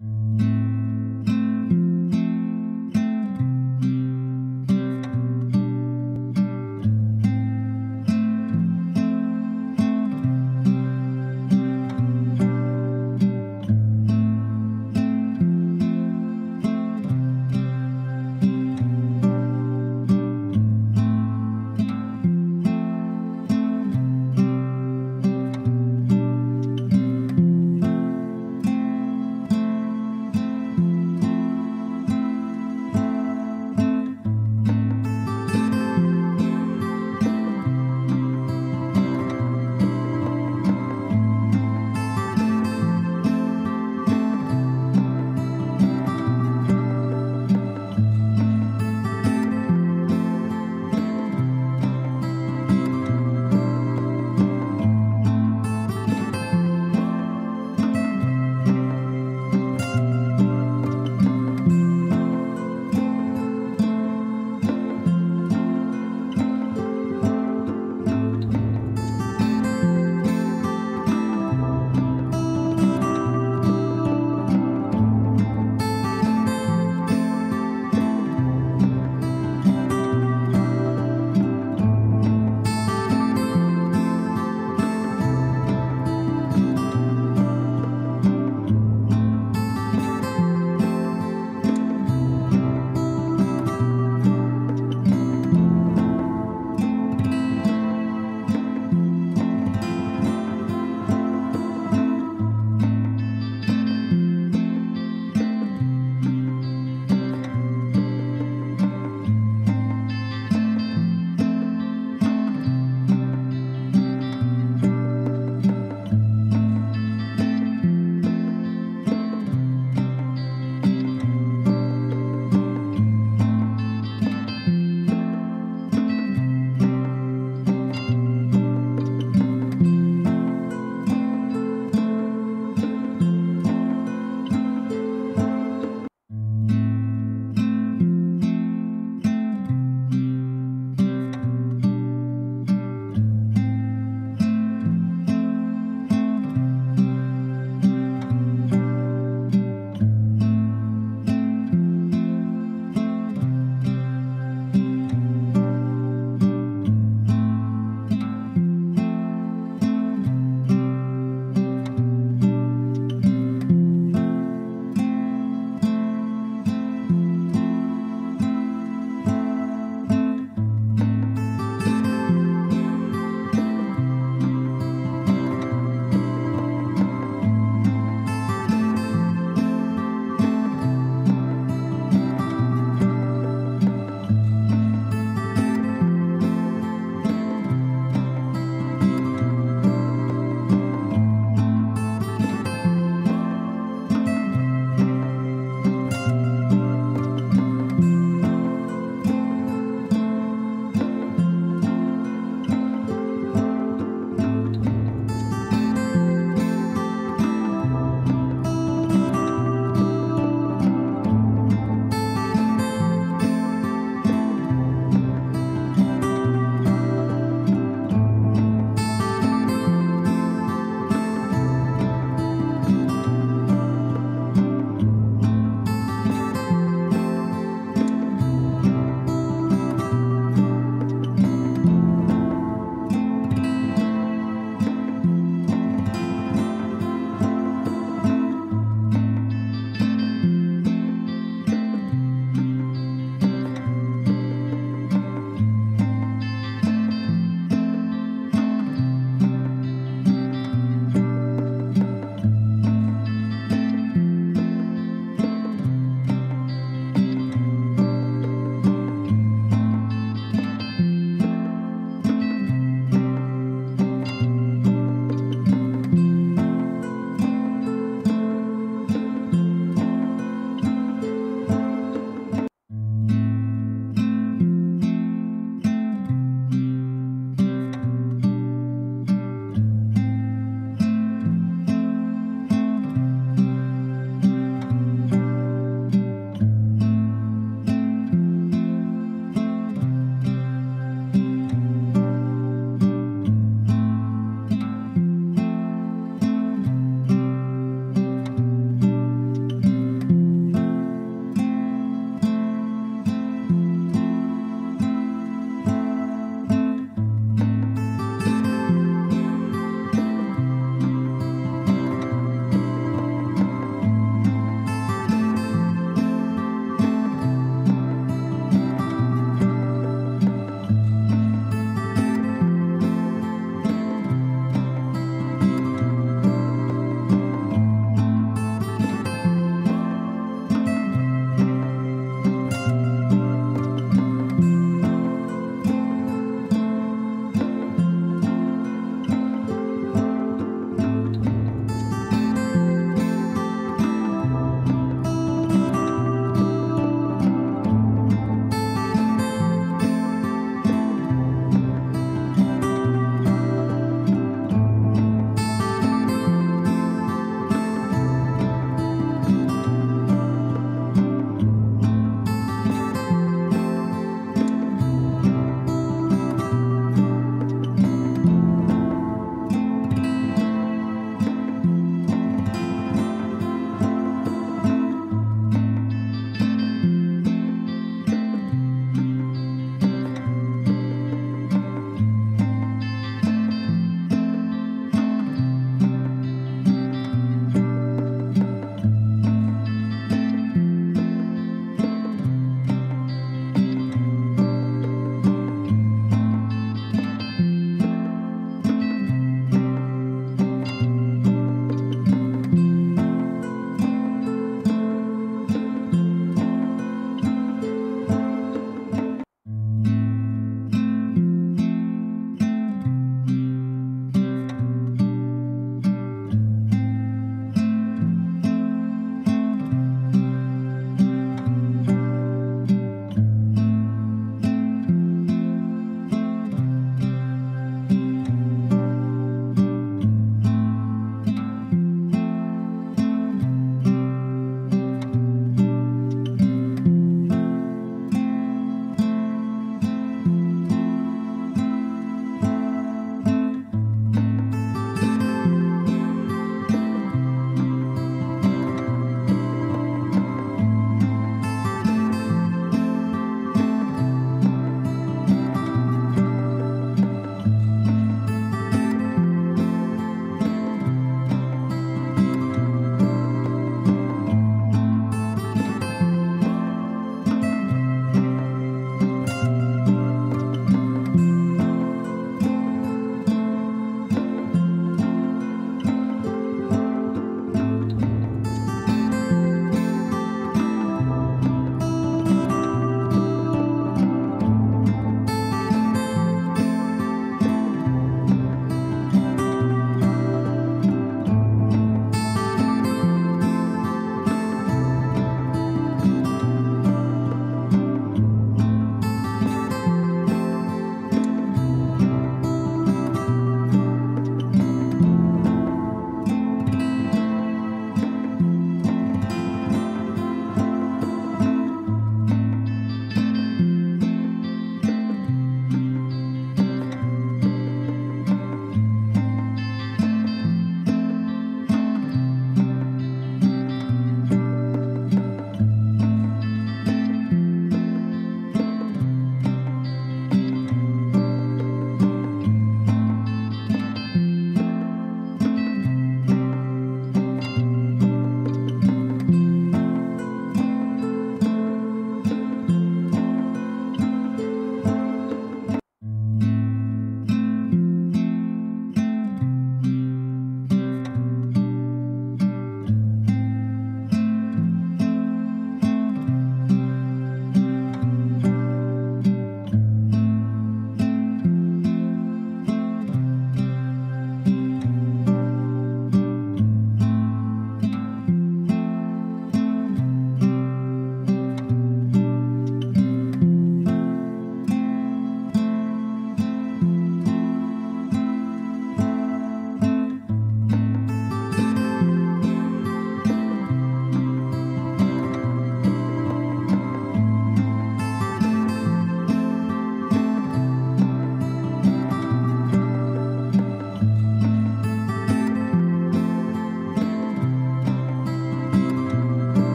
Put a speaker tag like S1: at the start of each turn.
S1: you